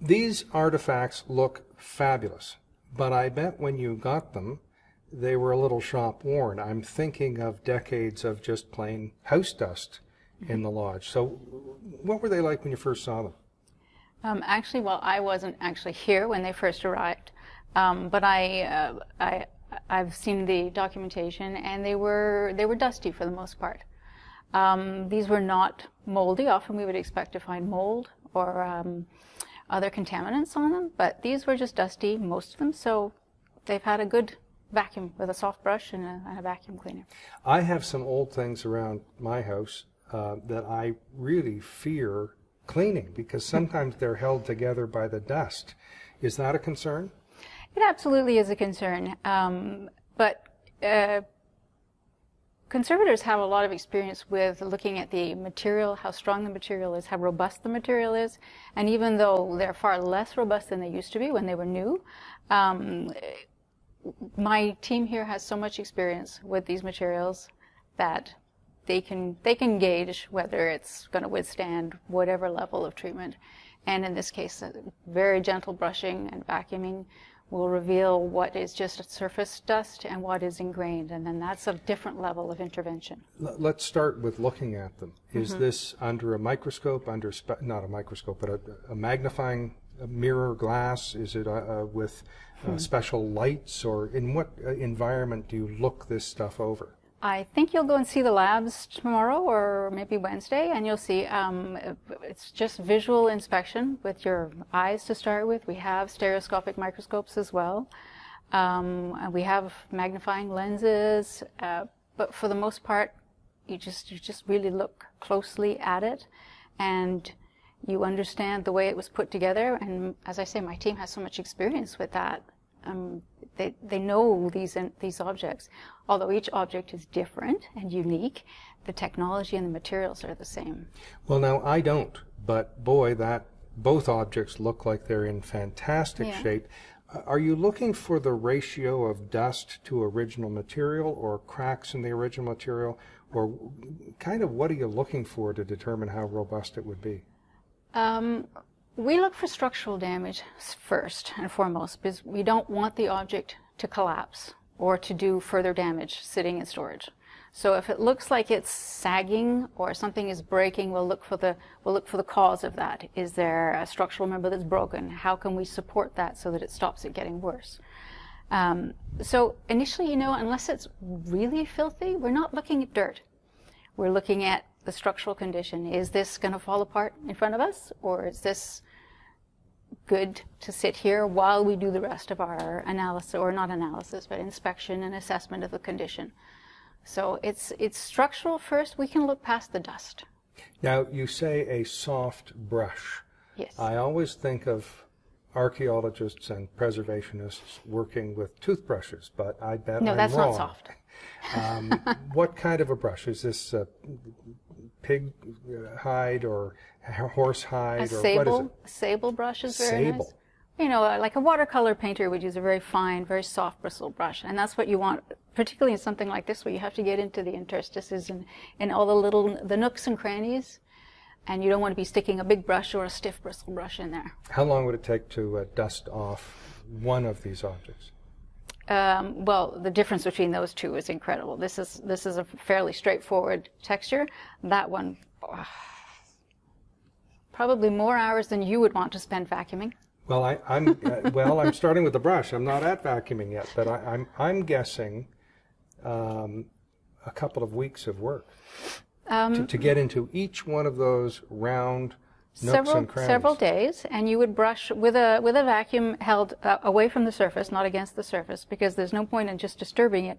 These artifacts look fabulous, but I bet when you got them, they were a little shop worn. I'm thinking of decades of just plain house dust in the lodge. So, what were they like when you first saw them? Um, actually, well, I wasn't actually here when they first arrived, um, but I, uh, I, I've seen the documentation, and they were they were dusty for the most part. Um, these were not moldy. Often we would expect to find mold or um, other contaminants on them, but these were just dusty, most of them. So they've had a good vacuum with a soft brush and a, and a vacuum cleaner. I have some old things around my house uh, that I really fear cleaning because sometimes they're held together by the dust. Is that a concern? It absolutely is a concern, um, but uh, conservators have a lot of experience with looking at the material, how strong the material is, how robust the material is, and even though they're far less robust than they used to be when they were new, um, my team here has so much experience with these materials that they can they can gauge whether it's going to withstand whatever level of treatment. And in this case, very gentle brushing and vacuuming will reveal what is just a surface dust and what is ingrained, and then that's a different level of intervention. Let's start with looking at them. Is mm-hmm. this under a microscope, under spe- not a microscope, but a, a magnifying mirror glass? Is it uh, uh, with uh, hmm. special lights, or in what uh, environment do you look this stuff over? I think you'll go and see the labs tomorrow or maybe Wednesday, and you'll see um, it's just visual inspection with your eyes to start with. We have stereoscopic microscopes as well. Um, we have magnifying lenses, uh, but for the most part, you just you just really look closely at it, and you understand the way it was put together. And as I say, my team has so much experience with that. Um, they, they know these, these objects. Although each object is different and unique, the technology and the materials are the same. Well, now I don't, but boy, that both objects look like they're in fantastic yeah. shape. Uh, are you looking for the ratio of dust to original material or cracks in the original material? Or kind of what are you looking for to determine how robust it would be? Um, we look for structural damage first and foremost because we don't want the object to collapse or to do further damage sitting in storage. So if it looks like it's sagging or something is breaking, we'll look for the we'll look for the cause of that. Is there a structural member that's broken? How can we support that so that it stops it getting worse? Um, so initially, you know, unless it's really filthy, we're not looking at dirt. We're looking at the structural condition. Is this going to fall apart in front of us, or is this good to sit here while we do the rest of our analysis, or not analysis, but inspection and assessment of the condition. So it's, it's structural first. We can look past the dust. Now, you say a soft brush. Yes. I always think of archaeologists and preservationists working with toothbrushes, but I bet no, I'm that's wrong. not soft. Um, what kind of a brush is this? Uh, pig hide or horse hide a or sable, what is it? Sable brush is very sable. nice. You know, like a watercolor painter would use a very fine, very soft bristle brush, and that's what you want, particularly in something like this where you have to get into the interstices and, and all the little the nooks and crannies, and you don't want to be sticking a big brush or a stiff bristle brush in there. How long would it take to uh, dust off one of these objects? Um, well, the difference between those two is incredible. This is this is a fairly straightforward texture. That one, oh, probably more hours than you would want to spend vacuuming. Well, I, am uh, well. I'm starting with the brush. I'm not at vacuuming yet, but I, am I'm, I'm guessing um, a couple of weeks of work um, to, to get into each one of those round several several days, and you would brush with a with a vacuum held uh, away from the surface, not against the surface, because there's no point in just disturbing it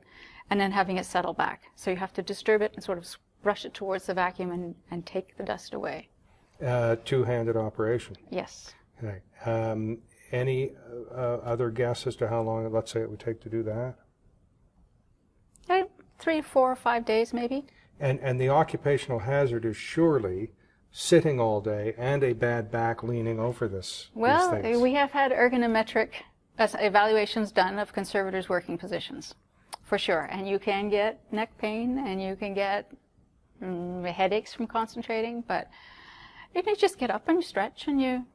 and then having it settle back. So you have to disturb it and sort of brush it towards the vacuum and, and take the dust away. Uh, two-handed operation. Yes. Okay. Um, any uh, other guess as to how long, let's say, it would take to do that? Uh, three, four, five days, maybe. And and the occupational hazard is surely sitting all day and a bad back leaning over this. Well, we have had ergonometric evaluations done of conservators' working positions, for sure. And you can get neck pain and you can get mm, headaches from concentrating, but you can just get up and stretch and you.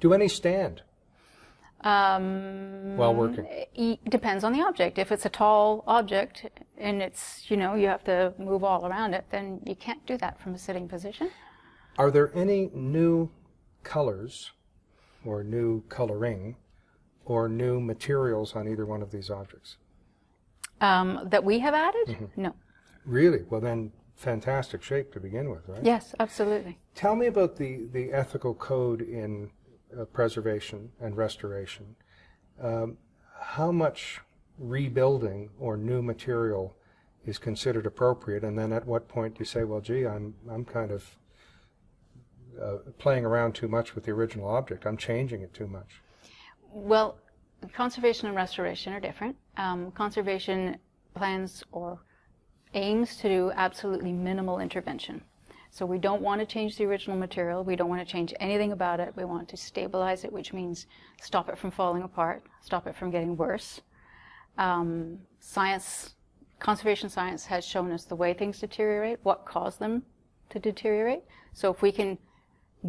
Do any stand Um, while working? it depends on the object. If it's a tall object and it's, you know, you have to move all around it, then you can't do that from a sitting position. Are there any new colors or new coloring or new materials on either one of these objects? Um, that we have added? Mm-hmm. No. Really? Well, then, fantastic shape to begin with, right? Yes, absolutely. Tell me about the, the ethical code in uh, preservation and restoration. Um, how much rebuilding or new material is considered appropriate, and then at what point do you say, well, gee, I'm, I'm kind of uh, playing around too much with the original object, I'm changing it too much? Well, conservation and restoration are different. Um, conservation plans or aims to do absolutely minimal intervention. So we don't want to change the original material. We don't want to change anything about it. We want to stabilize it, which means stop it from falling apart, stop it from getting worse. Um, science, conservation science has shown us the way things deteriorate, what caused them to deteriorate. So if we can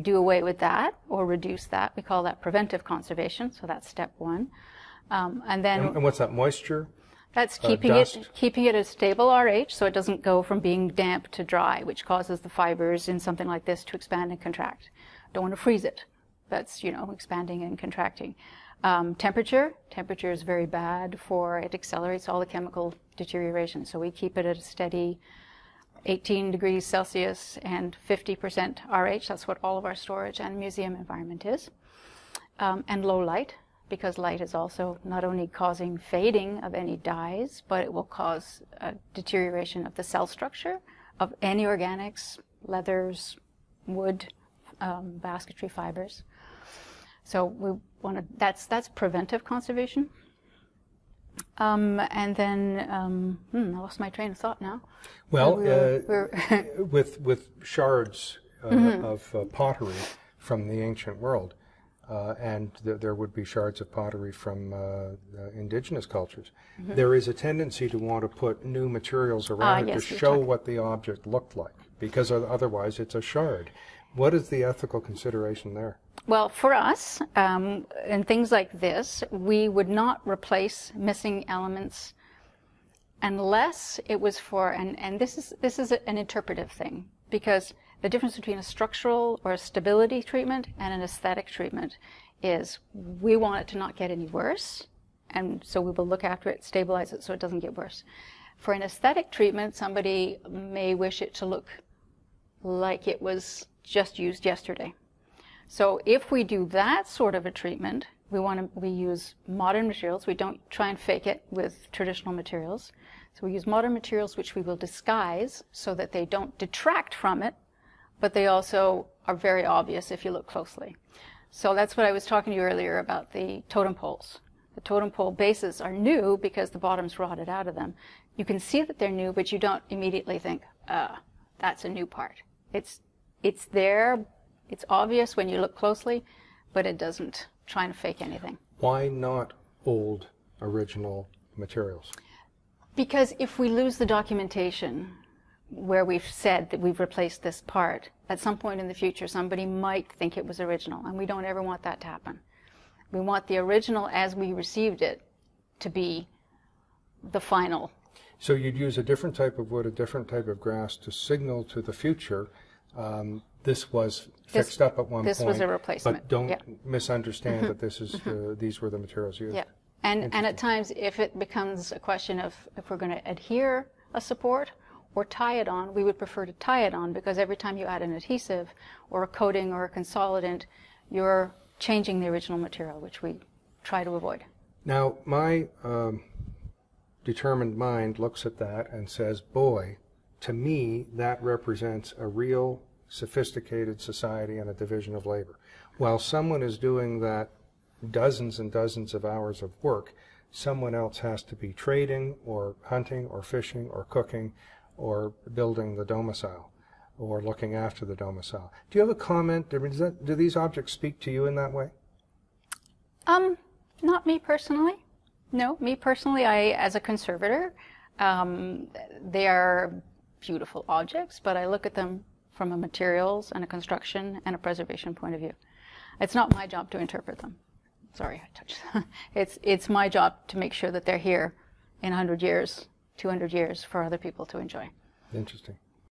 do away with that or reduce that, we call that preventive conservation. So that's step one. Um, and then And, and what's that, moisture? that's keeping it keeping it a stable RH, so it doesn't go from being damp to dry, which causes the fibers in something like this to expand and contract. Don't want to freeze it. That's you know expanding and contracting. Um, temperature temperature is very bad for it accelerates all the chemical deterioration. So we keep it at a steady 18 degrees Celsius and 50% RH. That's what all of our storage and museum environment is. Um, and low light, because light is also not only causing fading of any dyes, but it will cause a deterioration of the cell structure of any organics, leathers, wood, um, basketry fibers. So we want to. That's that's preventive conservation. Um, and then um, hmm, I lost my train of thought now. Well, We were- uh, we with with shards uh, Mm-hmm. of uh, pottery from the ancient world, uh, and th- there would be shards of pottery from uh, indigenous cultures. Mm-hmm. There is a tendency to want to put new materials around it Ah, yes, to show what the object looked like, because otherwise it's a shard. What is the ethical consideration there? Well, for us, um, and things like this, we would not replace missing elements unless it was for, and, and this is this is an interpretive thing because the difference between a structural or a stability treatment and an aesthetic treatment is we want it to not get any worse, and so we will look after it, stabilize it so it doesn't get worse. For an aesthetic treatment, somebody may wish it to look like it was just used yesterday. So if we do that sort of a treatment, we want to we use modern materials. We don't try and fake it with traditional materials. So we use modern materials which we will disguise so that they don't detract from it, but they also are very obvious if you look closely. So that's what I was talking to you earlier about the totem poles. The totem pole bases are new because the bottom's rotted out of them. You can see that they're new, but you don't immediately think, uh, that's a new part. It's, it's there, it's obvious when you look closely, but it doesn't try and fake anything. Why not old original materials? Because if we lose the documentation where we've said that we've replaced this part, at some point in the future somebody might think it was original, and we don't ever want that to happen. We want the original as we received it to be the final. So you'd use a different type of wood, a different type of grass to signal to the future um, this was This- fixed up at one this point. This was a replacement, But don't yeah. Misunderstand that this is uh, these were the materials used. Yeah. And, and at times, if it becomes a question of if we're going to adhere a support or tie it on, we would prefer to tie it on because every time you add an adhesive or a coating or a consolidant, you're changing the original material, which we try to avoid. Now, my um, determined mind looks at that and says, boy, to me, that represents a real sophisticated society and a division of labor. While someone is doing that dozens and dozens of hours of work, someone else has to be trading or hunting or fishing or cooking or building the domicile or looking after the domicile. Do you have a comment? That, do these objects speak to you in that way? Um, not me personally. No, me personally, I, as a conservator, um, they are beautiful objects, but I look at them from a materials and a construction and a preservation point of view. It's not my job to interpret them. Sorry, I touched. it's it's my job to make sure that they're here in 100 years, 200 years for other people to enjoy. Interesting.